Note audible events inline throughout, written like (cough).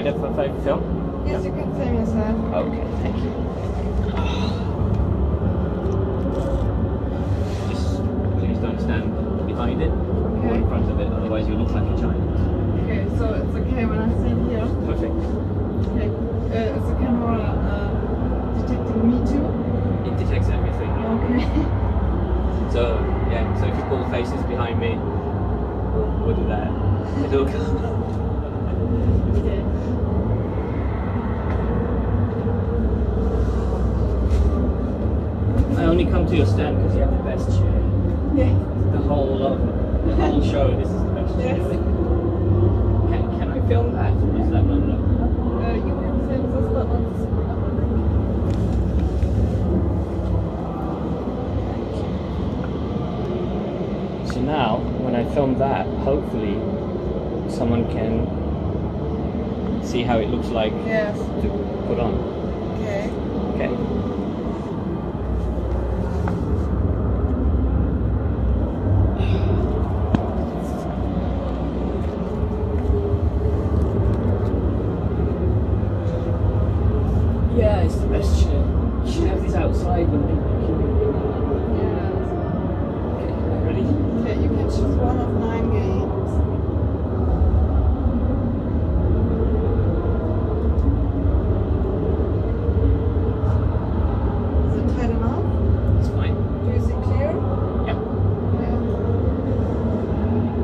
right there for for film? Yes, you can film yourself. Okay, thank you. Just please don't stand behind it or in front of it, otherwise you look like a giant. Okay, so it's okay when I stand here. Perfect. Okay. Uh, is the camera uh, detecting me too? It detects everything. yeah. Okay. (laughs) So yeah, so if you pull faces behind me, we'll, we'll do that. (laughs) It'll okay. I only come to your stand because you have the best chair. Yeah. The whole of the whole show. This is the best chair. Yes. Can, can I film that? Or is that not enough? Uh, you can film this, but. So now, when I film that, hopefully someone can see how it looks like Yes. to put on. Okay. Okay. Yeah, it's the best chair. You should have this outside when Yes. Okay, ready? Okay, you can choose one of nine games. Is it tight enough? It's fine. Do you see clear? Yeah, Yeah.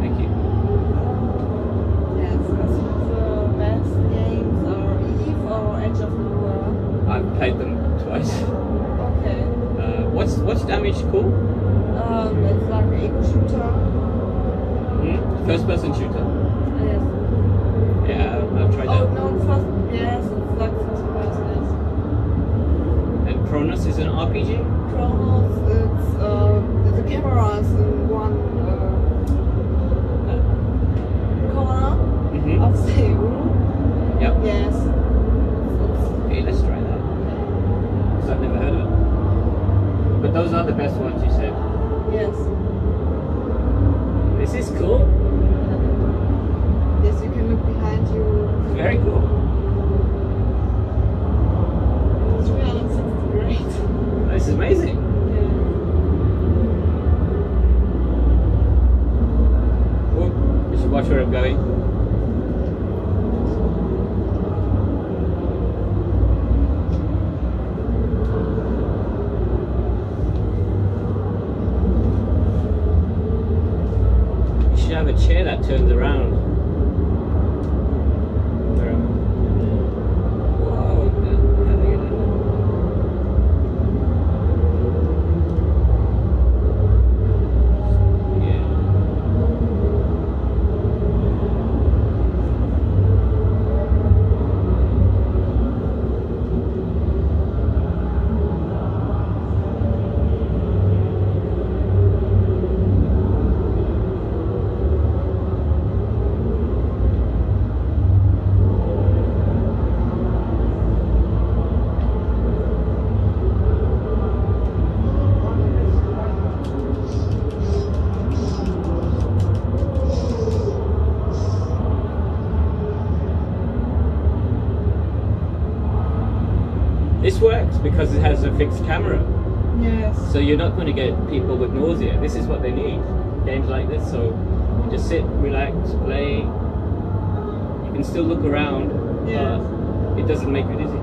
thank you. Yes, this is the best games are Eve or Edge of the World. I've played them twice. Okay. Uh, what's what's Damaged Core? Um, it's like an ego shooter. Hmm? First person shooter. Yes. Yeah, I've, tried Oh that. no, first. Yes, it's like first person. Yes. And Chronos is an RPG. Chronos, it's uh, the cameras in one uh, corner Mm-hmm. of the room. Yep. Yes. Okay, let's try that. 'Cause I've never heard of it. But those are the best ones you said. Yes. This is cool. Yes, you can look behind you. Very cool. 360 great. This is amazing. Yeah. Oh, you should watch where I'm going. You should have a chair that turns around. This works because it has a fixed camera. Yes. So you're not going to get people with nausea. This is what they need. Games like this. So you just sit, relax, play. You can still look around, Yeah. but it doesn't make you dizzy.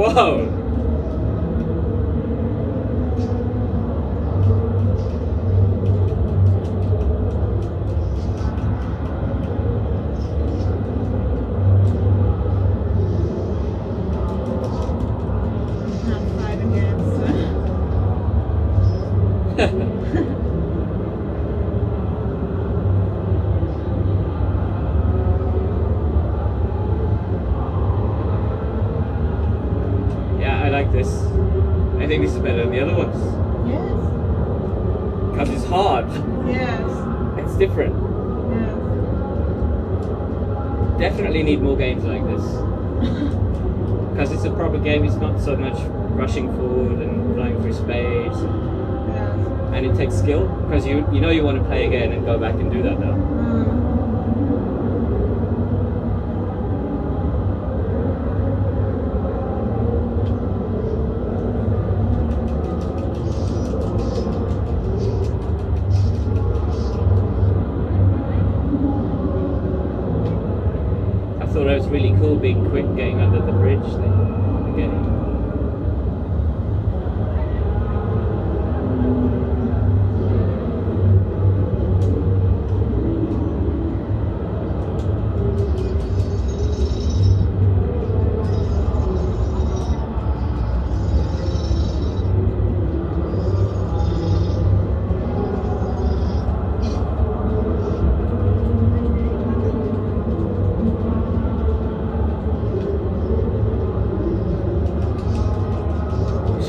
Whoa. Yes. It's different. Yes. Definitely need more games like this. (laughs) Because it's a proper game, it's not so much rushing forward and flying through space. yes. And it takes skill. Because you, you know you want to play again and go back and do that now. Mm.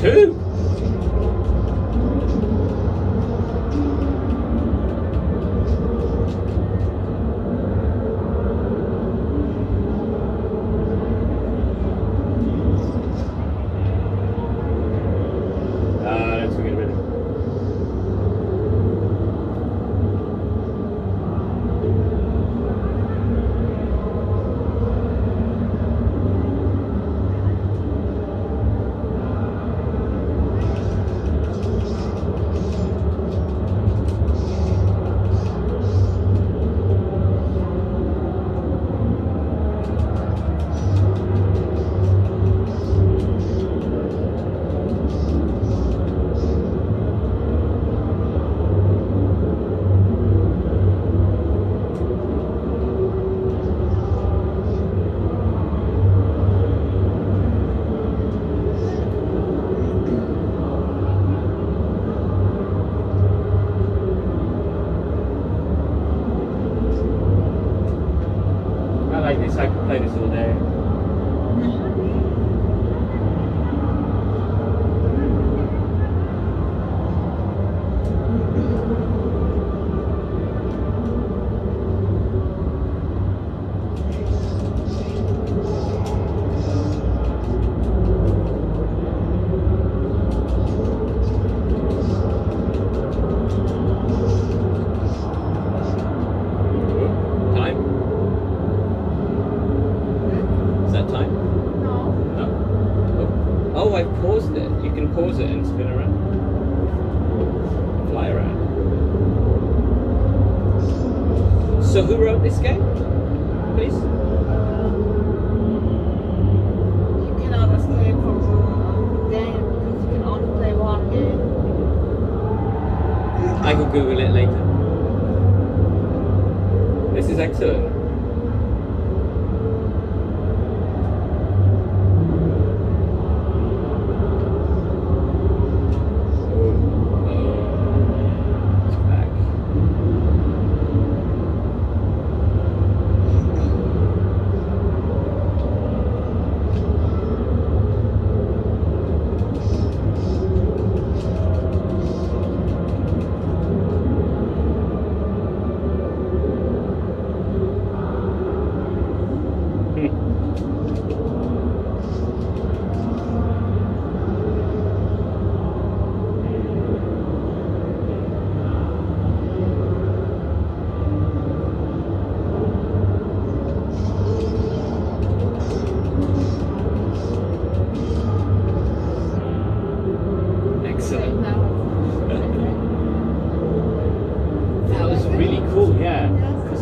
Two. Play this all day. That time? No. No. Oh. oh, I paused it. You can pause it and spin around. Fly around. So who wrote this game? Please? You cannot escape from the game because you can only play one game. I could Google it later. This is excellent.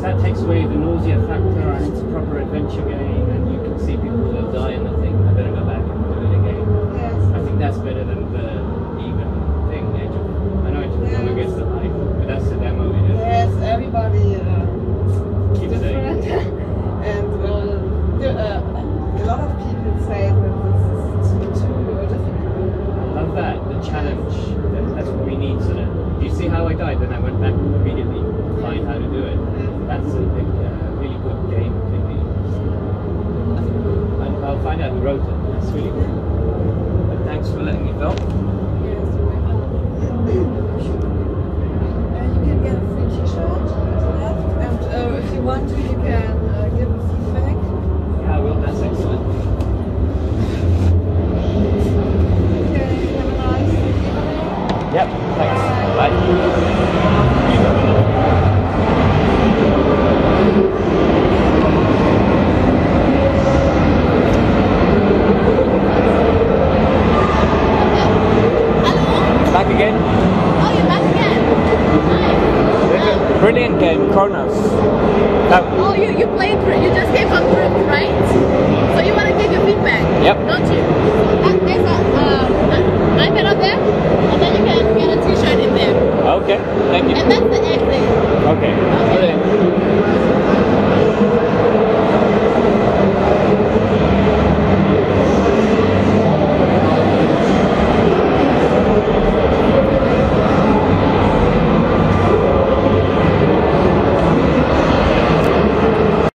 Because that takes away the nausea factor and it's a proper adventure game and you can see people that die and the think I better go back and do it again. Yes. I think that's better than the even thing, Age of I know Age of Yes. Dawn against the light, but that's the demo we did. Yes, everybody uh, Keep saying. (laughs) and uh, the, uh, a lot of people say that this is too, too difficult. I love that, the challenge. That- That's what we need so that you see how I died, then I went wrote it. It's really thanks for letting me film.